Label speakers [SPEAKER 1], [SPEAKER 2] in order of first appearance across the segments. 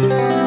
[SPEAKER 1] Thank you.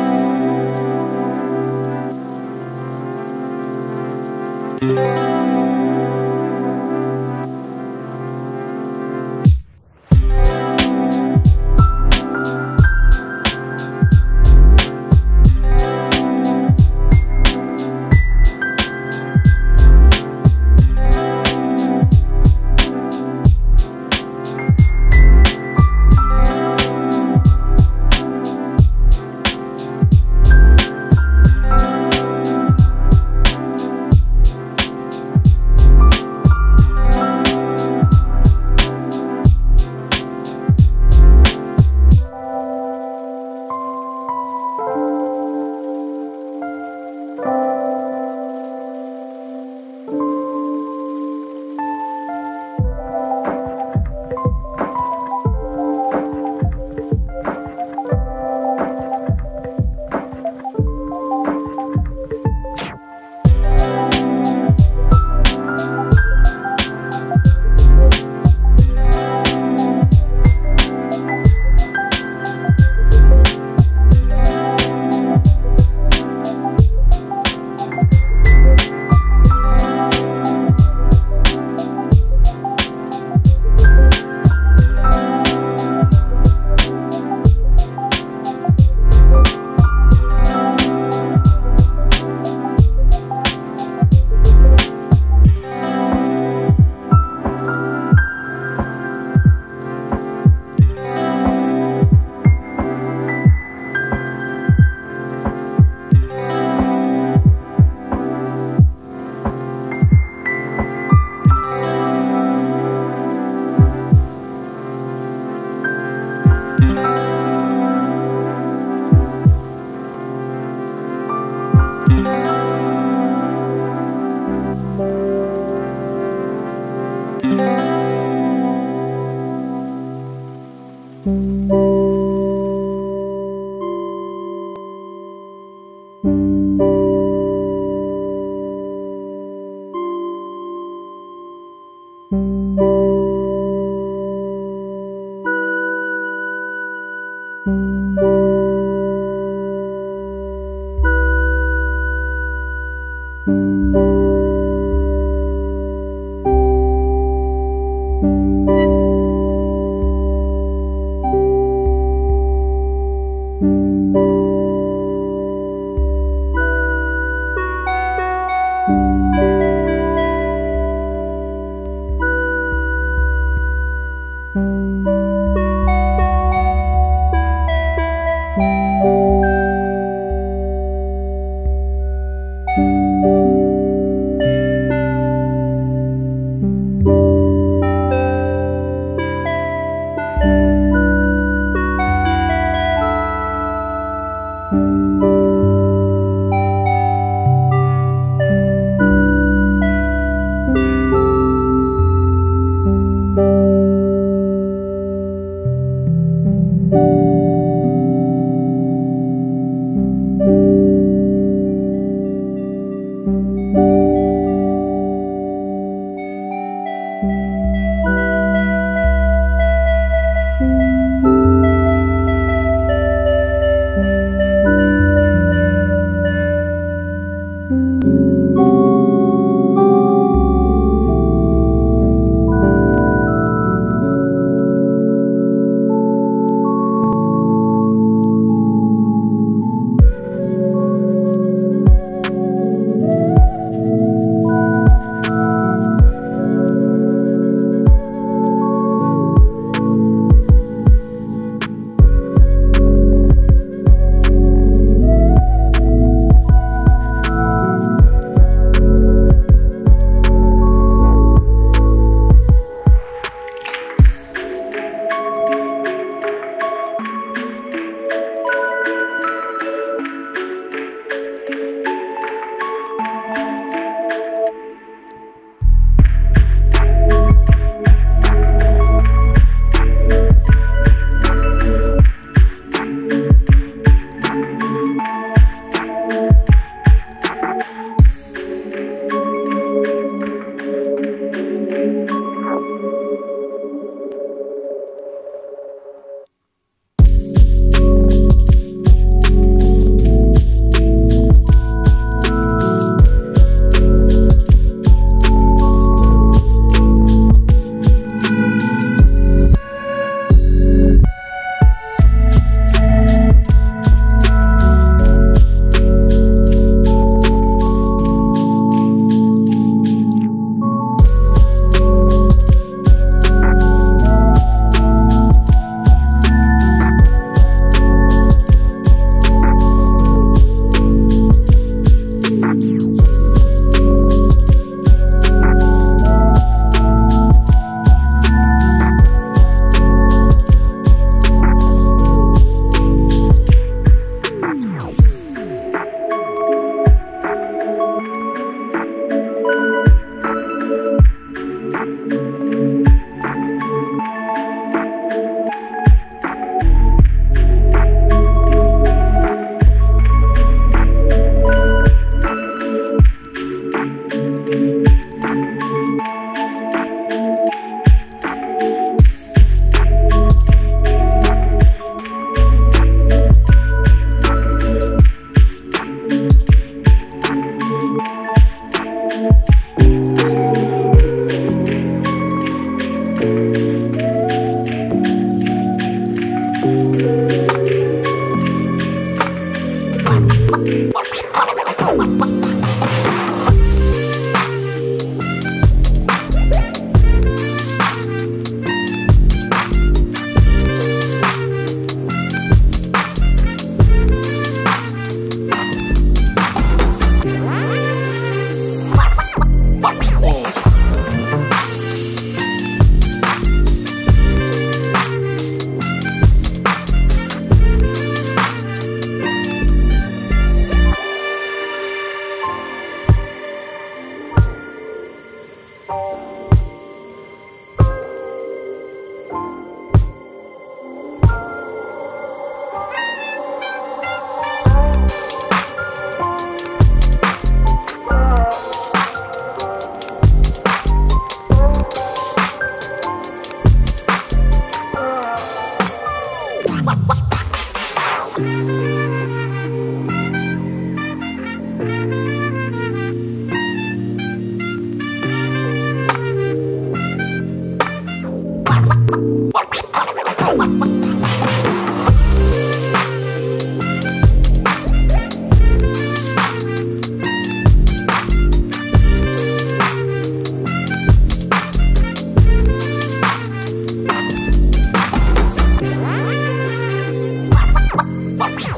[SPEAKER 1] うん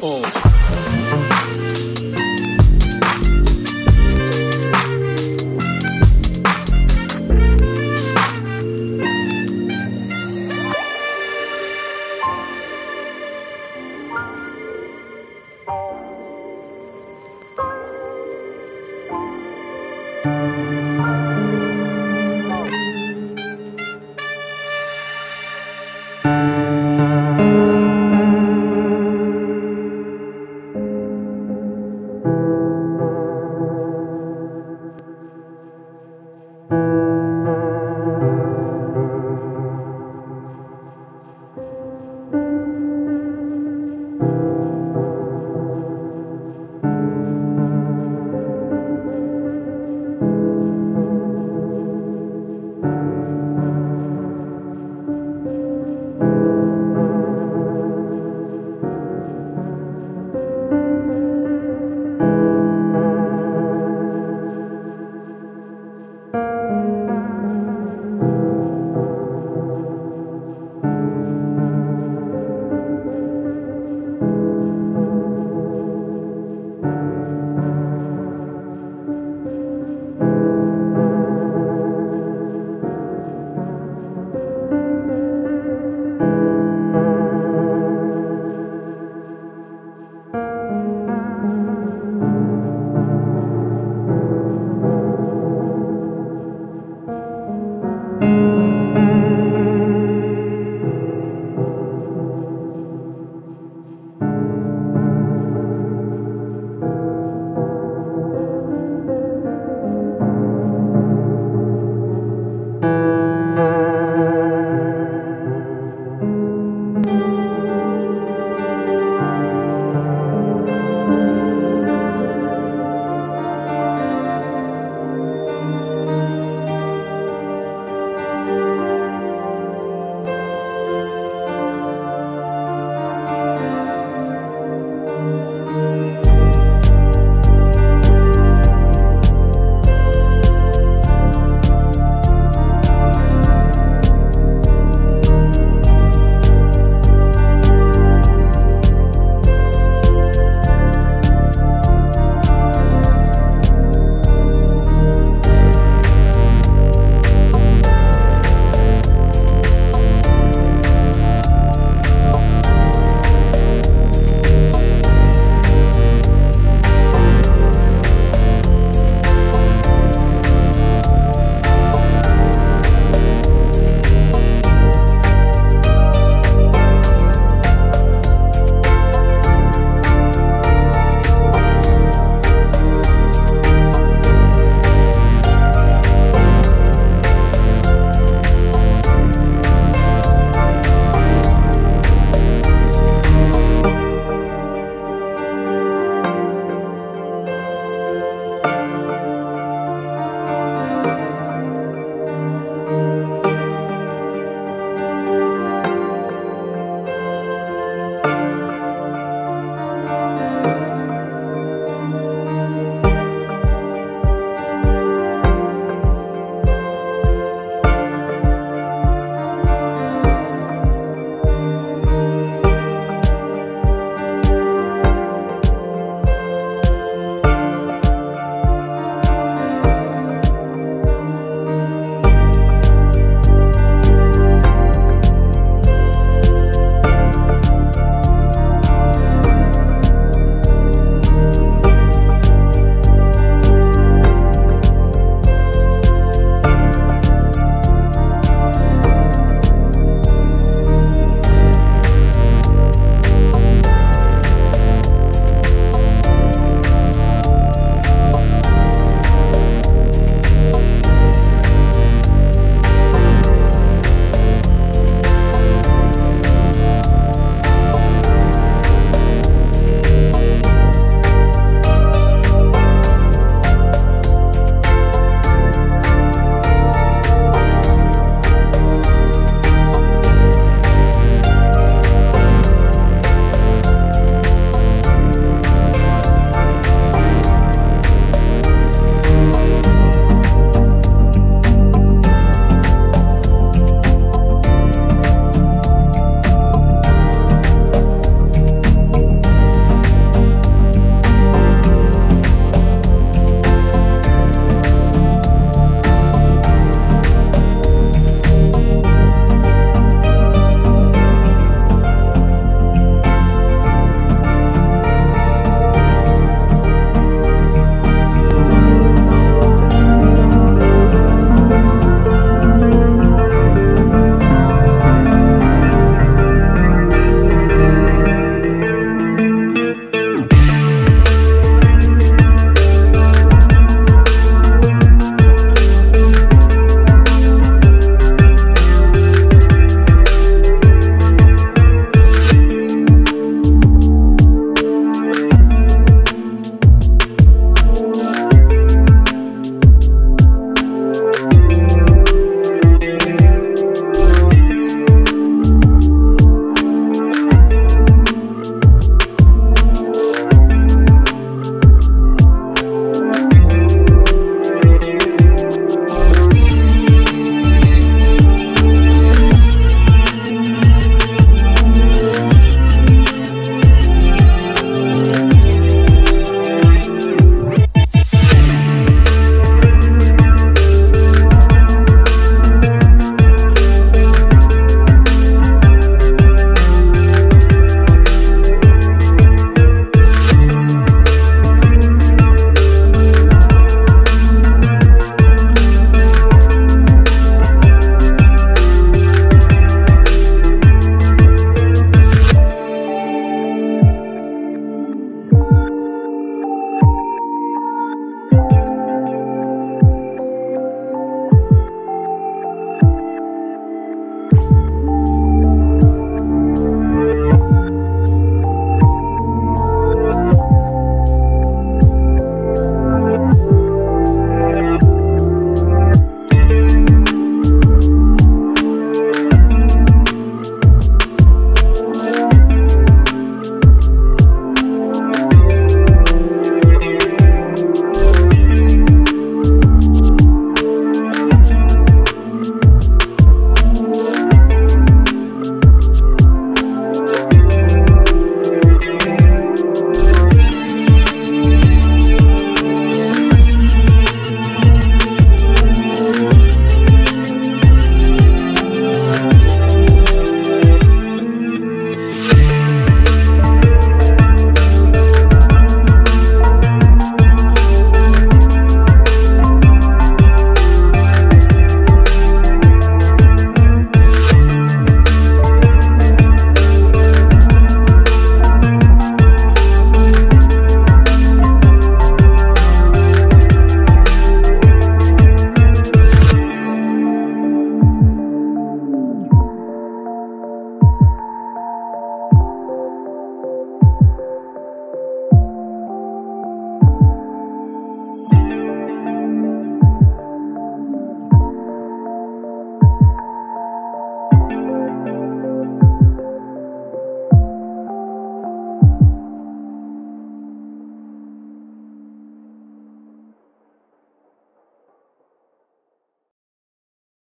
[SPEAKER 2] Oh.